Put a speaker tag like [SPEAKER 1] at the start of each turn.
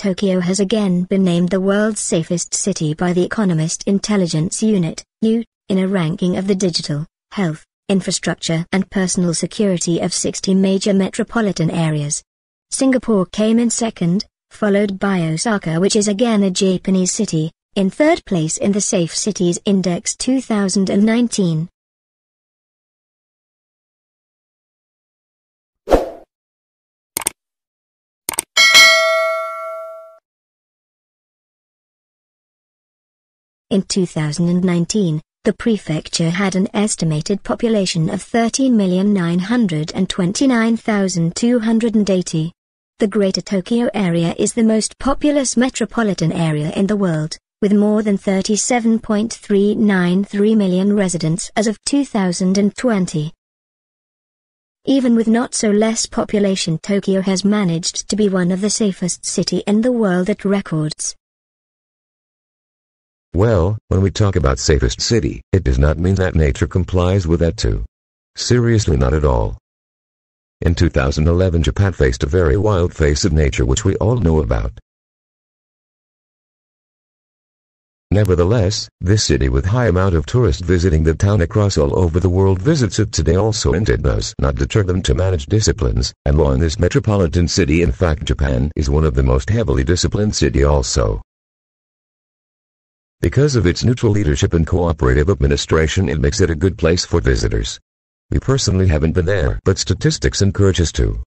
[SPEAKER 1] Tokyo has again been named the world's safest city by the Economist Intelligence Unit, U, in a ranking of the digital, health, infrastructure and personal security of 60 major metropolitan areas. Singapore came in second, followed by Osaka which is again a Japanese city, in third place in the Safe Cities Index 2019. In 2019, the prefecture had an estimated population of 13,929,280. The Greater Tokyo area is the most populous metropolitan area in the world, with more than 37.393 million residents as of 2020. Even with not so less population Tokyo has managed to be one of the safest city in the world at records.
[SPEAKER 2] Well, when we talk about safest city, it does not mean that nature complies with that too. Seriously not at all. In 2011 Japan faced a very wild face of nature which we all know about. Nevertheless, this city with high amount of tourists visiting the town across all over the world visits it today also and it does not deter them to manage disciplines and law in this metropolitan city in fact Japan is one of the most heavily disciplined city also. Because of its neutral leadership and cooperative administration it makes it a good place for visitors. We personally haven't been there but statistics encourage us to.